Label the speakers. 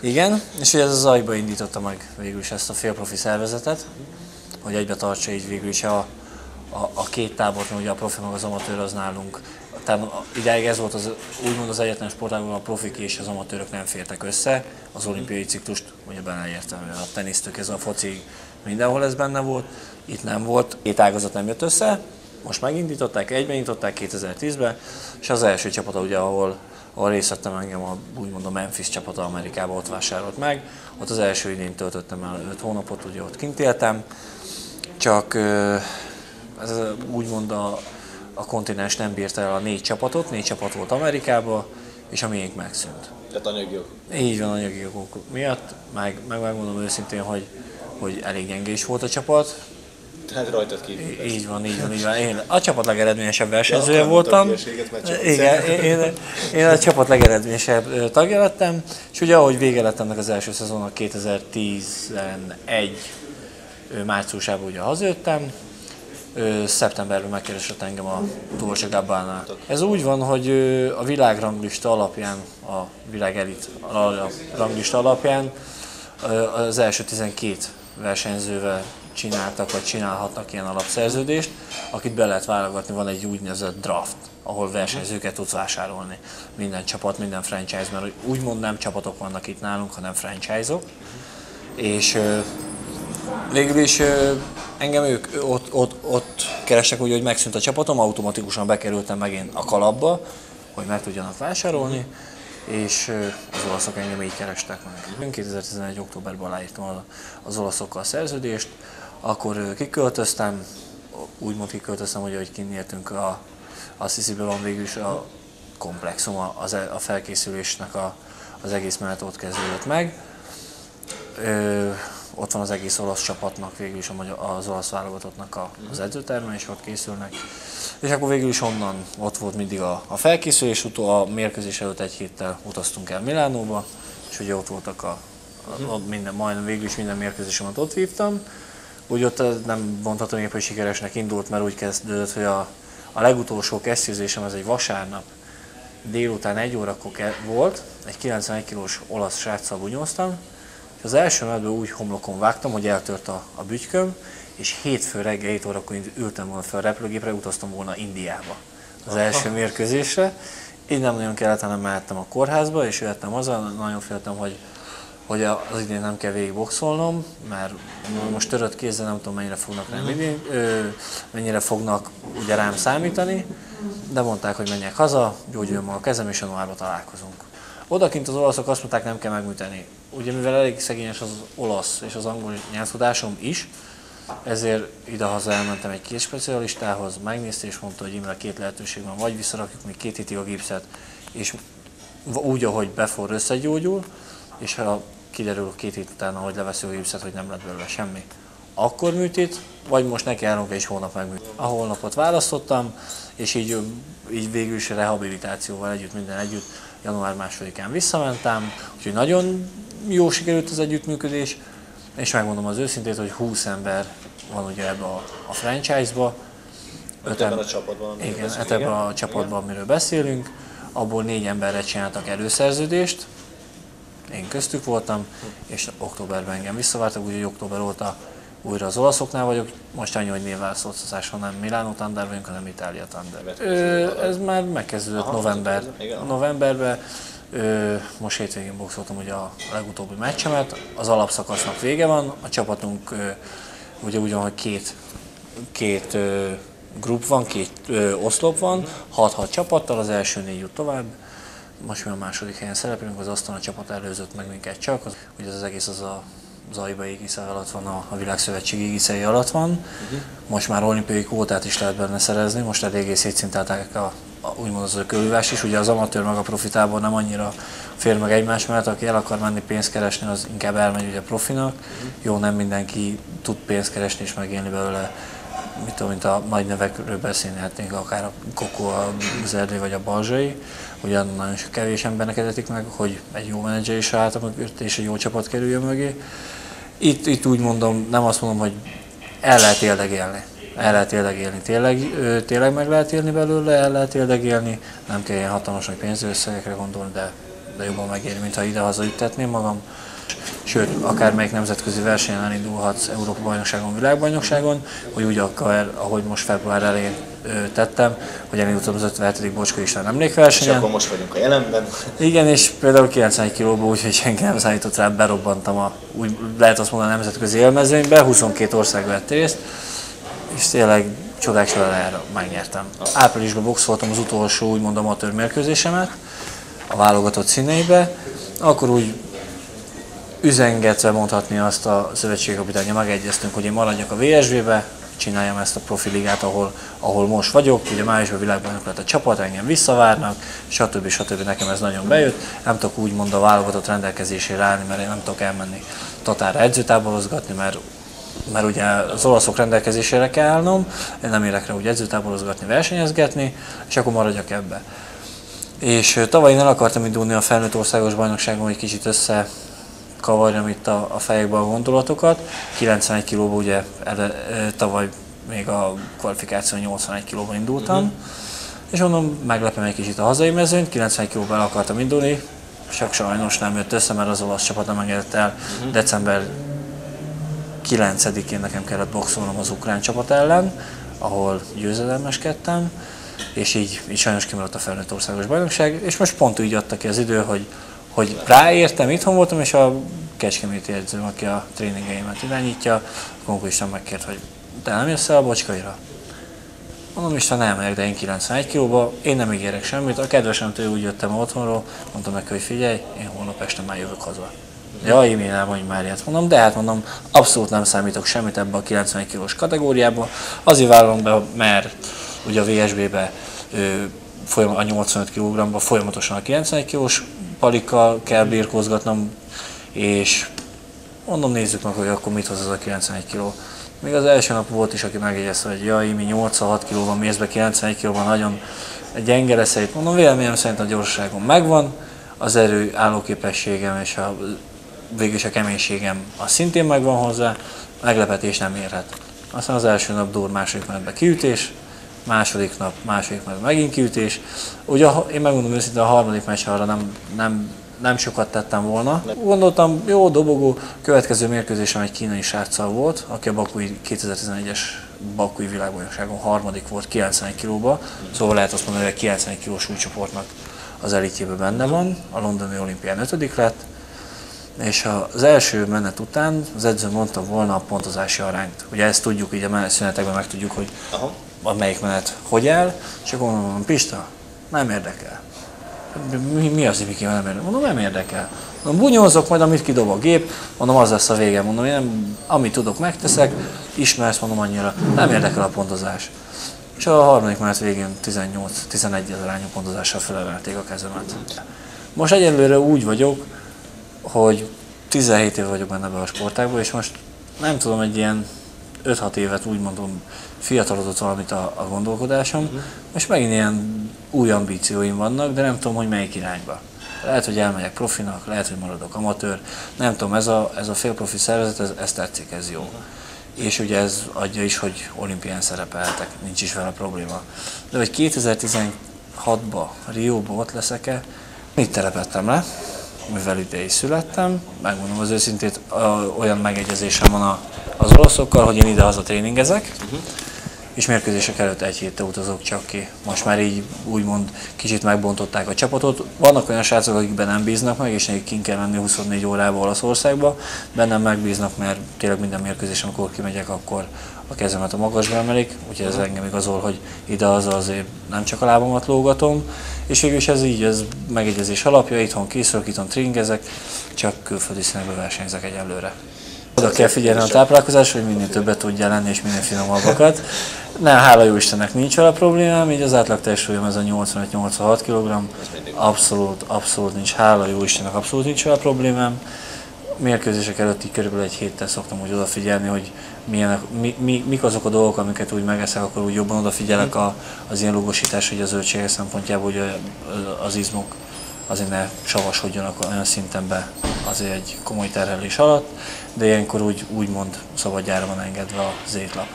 Speaker 1: Igen, és ugye ez az Zajba indította meg végül is ezt a félprofi szervezetet, hogy egybe tartsa így végül is a, a, a két tábort, ugye a profi meg az amatőr az nálunk. Tehát ideig ez volt az, úgymond az egyetlen sportágban a profik és az amatőrök nem fértek össze. Az olimpiai ciklust ugye beleértem, a tenisztök, ez a foci, mindenhol ez benne volt, itt nem volt, két ágazat nem jött össze, most megindították, egybeindították 2010-ben, és az első csapata ugye, ahol, ahol részt vettem engem a, úgymond a Memphis csapata Amerikába ott vásárolt meg. Ott az első idén töltöttem el 5 hónapot, ugye ott kint éltem, csak ez úgymond a, a kontinens nem bírta el a négy csapatot, négy csapat volt Amerikába, és a miénk megszűnt.
Speaker 2: Tehát anyagi jogok.
Speaker 1: Így van, anyagi jogok miatt, meg, meg megmondom őszintén, hogy, hogy elég gyengés volt a csapat,
Speaker 2: tehát rajtad kívül.
Speaker 1: Így van, így van, így van. Én a csapat legeredményesebb versenyzője voltam. Igen, én, én a csapat legeredményesebb tagja lettem, és ugye ahogy vége lett ennek az első szezonnak 2011 márciusában ugye hazajöttem, szeptemberben megkeresett engem a Dolce Gabbana. Ez úgy van, hogy a világranglista alapján, a világ elit ranglista alapján az első 12 versenyzővel csináltak vagy csinálhatnak ilyen alapszerződést, akit be lehet válogatni, van egy úgynevezett draft, ahol versenyzőket tudsz vásárolni. Minden csapat, minden franchise, mert úgymond nem csapatok vannak itt nálunk, hanem franchise-ok. És végül is engem ők ott, ott, ott kerestek úgy, hogy megszűnt a csapatom, automatikusan bekerültem megint a kalapba, hogy meg tudjanak vásárolni, és az olaszok engem így kerestek meg. 2011. októberben aláírtam az olaszokkal a szerződést, akkor kiköltöztem, úgymond kiköltöztem, hogy, hogy kinértünk a, a Sziszibe van végül is a komplexum, az, e, a felkészülésnek a, az egész menet ott kezdődött meg. Ö, ott van az egész olasz csapatnak, végül is az olasz válogatottnak a, az edzőterme, és ott készülnek. És akkor végül is onnan ott volt mindig a, a felkészülés, utó, a mérkőzés előtt egy héttel utaztunk el Milánóba, és ugye ott voltak a, a ott minden, majdnem végül is minden mérkőzésemet ott vívtam. Úgy ott nem mondhatom épp, hogy sikeresnek indult, mert úgy kezdődött, hogy a, a legutolsó kesztyűzésem az egy vasárnap délután egy órakor volt, egy 91 kilós olasz sráccal bunyóztam, és az első menetben úgy homlokon vágtam, hogy eltört a, a bütyköm, és hétfő reggel 7 órakor ültem volna fel a repülőgépre, utaztam volna Indiába az első mérkőzésre. Így nem nagyon kellett, hanem mehettem a kórházba, és jöttem haza, nagyon féltem, hogy hogy az idén nem kell végig boxolnom, mert most törött kézzel nem tudom mennyire fognak rám idén, mennyire fognak ugye rám számítani, de mondták, hogy menjek haza, gyógyuljon ma a kezem, és januárban találkozunk. Odakint az olaszok azt mondták, nem kell megműteni. Ugye mivel elég szegényes az olasz és az angol nyelvtudásom is, ezért ide-haza elmentem egy két specialistához, megnézte és mondta, hogy Imre két lehetőség van, vagy visszarakjuk még két hétig a gipszet, és úgy, ahogy befor összegyógyul, és ha kiderül két hét után, hogy leveszi a gipszet, hogy nem lett belőle semmi, akkor műtét, vagy most neki állunk egy hónap megműtét. A holnapot választottam, és így, így végül is rehabilitációval együtt, minden együtt január másodikán visszamentem, úgyhogy nagyon jó sikerült az együttműködés, és megmondom az őszintét, hogy 20 ember van ugye ebbe a, a franchise-ba.
Speaker 2: Ebben a csapatban,
Speaker 1: igen, hát ebben a csapatban, amiről beszélünk, abból négy emberre csináltak előszerződést, én köztük voltam, és októberben engem visszavártak, úgyhogy október óta újra az olaszoknál vagyok, most annyi, hogy névválasztóztatáson nem Milánó Thunder vagyunk, hanem Itália Thunder. Ö, ez már megkezdődött Aha, november, novemberben, Ö, most hétvégén boxoltam ugye a legutóbbi meccsemet, az alapszakasznak vége van, a csapatunk ö, ugye ugyan, hogy két, két ö, grup van, két ö, oszlop van, 6-6 csapattal, az első négy jut tovább, most mi a második helyen szerepelünk, az Asztana csapat előzött meg minket csak, az, ugye az egész az a Zajba égisze alatt van, a, a Világszövetség égiszei alatt van. Uh-huh. Most már olimpiai kvótát is lehet benne szerezni, most eléggé szétszintálták a, a, úgymond az ökölülvás is. Ugye az amatőr meg a profitából nem annyira fér meg egymás mellett, aki el akar menni pénzt keresni, az inkább elmegy ugye profinak. Uh-huh. Jó, nem mindenki tud pénzt keresni és megélni belőle mit tudom, mint a nagy nevekről beszélhetnénk, akár a Koko, az Erdély vagy a Balzsai, ugyan nagyon kevés embernek edetik meg, hogy egy jó menedzser is állt mögött, és egy jó csapat kerüljön mögé. Itt, itt úgy mondom, nem azt mondom, hogy el lehet éldegélni. El lehet éldegélni. Tényleg, tényleg meg lehet élni belőle, el lehet éldegélni. Nem kell ilyen hatalmas nagy pénzösszegekre gondolni, de, de jobban megéri, mint ha ide-haza üttetném magam. Sőt, akármelyik nemzetközi versenyen elindulhatsz Európa bajnokságon, világbajnokságon, hogy úgy akar, ahogy most február elején tettem, hogy elindultam az 57. Bocska István emlékversenyen.
Speaker 2: És akkor most vagyunk a jelenben.
Speaker 1: Igen, és például 91 kilóban, úgyhogy senki nem számított rá, berobbantam a, úgy lehet azt mondani, a nemzetközi élmezőnybe, 22 ország vett részt, és tényleg csodák sorára megnyertem. Áprilisban boxoltam az utolsó, úgymond amatőr mérkőzésemet, a válogatott színeibe, akkor úgy üzengetve mondhatni azt a szövetségkapitánya megegyeztünk, hogy én maradjak a VSV-be, csináljam ezt a profiligát, ahol, ahol most vagyok. Ugye májusban világbajnok lett a csapat, engem visszavárnak, stb. stb. Nekem ez nagyon bejött. Nem tudok úgymond a válogatott rendelkezésére állni, mert én nem tudok elmenni Tatára edzőtáborozgatni, mert mert ugye az olaszok rendelkezésére kell állnom, én nem érek rá úgy edzőtáborozgatni, versenyezgetni, és akkor maradjak ebbe. És tavaly én el akartam indulni a felnőtt országos bajnokságon, hogy kicsit össze kavarjam itt a, a fejekbe a gondolatokat. 91 kilóban ugye ele, tavaly még a kvalifikáció 81 kilóban indultam, uh-huh. és mondom, meglepem egy kicsit a hazai mezőnyt, 91 kilóban el akartam indulni, csak sajnos nem jött össze, mert az olasz csapat nem engedett el uh-huh. december 9-én nekem kellett boxolnom az ukrán csapat ellen, ahol győzedelmeskedtem, és így, így sajnos kimaradt a felnőtt országos bajnokság, és most pont úgy adta ki az idő, hogy hogy ráértem, itthon voltam, és a kecskeméti edzőm, aki a tréningeimet irányítja, akkor is megkért, hogy te nem jössz el a bocskaira? Mondom, Isten nem megyek, de én 91 kilóba, én nem ígérek semmit. A kedvesemtől úgy jöttem otthonról, mondtam neki, hogy figyelj, én holnap este már jövök haza. Ja, én nem mondj már ilyet. Mondom, de hát mondom, abszolút nem számítok semmit ebbe a 90 kilós kategóriába. Azért vállalom be, mert ugye a VSB-be a 85 kg folyamatosan a 91 kilós palikkal kell birkózgatnom, és mondom, nézzük meg, hogy akkor mit hoz az a 91 kg. Még az első nap volt is, aki megjegyezte, hogy jaj, mi 86 kg van, mész be 91 kg van, nagyon gyenge lesz itt. Mondom, véleményem szerint a gyorsaságom megvan, az erő állóképességem és a, végül is a keménységem az szintén megvan hozzá, meglepetés nem érhet. Aztán az első nap dur, második menetben kiütés, második nap, második nap megint kiütés. Ugye én megmondom őszintén, a harmadik meccs arra nem, nem, nem sokat tettem volna. Gondoltam, jó, dobogó, következő mérkőzésem egy kínai sráccal volt, aki a Bakui 2011-es Bakui világbajnokságon harmadik volt 91 kilóba, szóval lehet azt mondani, hogy a 90 kilós súlycsoportnak az elitjében benne van, a londoni olimpián ötödik lett, és az első menet után az edző mondta volna a pontozási arányt. Ugye ezt tudjuk, így a szünetekben meg tudjuk, hogy Aha a melyik menet hogy el, és akkor mondom, Pista, nem érdekel. Mi, mi az, hogy nem érdekel? Mondom, nem érdekel. Mondom, bunyózok, majd amit kidob a gép, mondom, az lesz a vége. Mondom, én nem, amit tudok, megteszek, ismersz, mondom annyira, nem érdekel a pontozás. És a harmadik menet végén 18-11 ezer arányú pontozással felemelték a kezemet. Most egyelőre úgy vagyok, hogy 17 év vagyok benne be a sportágban, és most nem tudom, egy ilyen 5-6 évet úgy mondom fiatalodott valamit a, a gondolkodásom, uh-huh. és megint ilyen új ambícióim vannak, de nem tudom, hogy melyik irányba. Lehet, hogy elmegyek profinak, lehet, hogy maradok amatőr, nem tudom, ez a, ez a félprofi szervezet, ez, ez tetszik, ez jó. Uh-huh. És ugye ez adja is, hogy olimpián szerepelhetek, nincs is vele probléma. De hogy 2016-ba, Rióba ott leszek-e, itt telepettem le, mivel ide is születtem, megmondom az őszintét, olyan megegyezésem van az olaszokkal, hogy én ide haza tréningezek, uh-huh és mérkőzések előtt egy héttel utazok csak ki. Most már így úgymond kicsit megbontották a csapatot. Vannak olyan srácok, akikben nem bíznak meg, és nekik kint kell menni 24 órába Olaszországba. Bennem megbíznak, mert tényleg minden mérkőzés, amikor kimegyek, akkor a kezemet a magasba emelik, úgyhogy ez engem igazol, hogy ide az azért nem csak a lábamat lógatom, és végül is ez így, ez megegyezés alapja, itthon készülök, itthon tringezek, csak külföldi színekbe versenyzek egyelőre. Oda kell figyelni a táplálkozásra, hogy minél többet tudja lenni, és minél finomabbakat. Nem, hála jó Istennek nincs vele problémám, így az átlag testsúlyom ez a 85-86 kg. Abszolút, abszolút nincs, hála jó Istennek abszolút nincs vele problémám. Mérkőzések előtt így körülbelül egy héttel szoktam úgy odafigyelni, hogy milyenek, mi, mi, mik azok a dolgok, amiket úgy megeszek, akkor úgy jobban odafigyelek a, az ilyen lugosítás, hogy a zöldségek szempontjából hogy az izmok azért ne savasodjanak olyan szinten be azért egy komoly terhelés alatt, de ilyenkor úgy, úgymond szabadjára van engedve az étlap.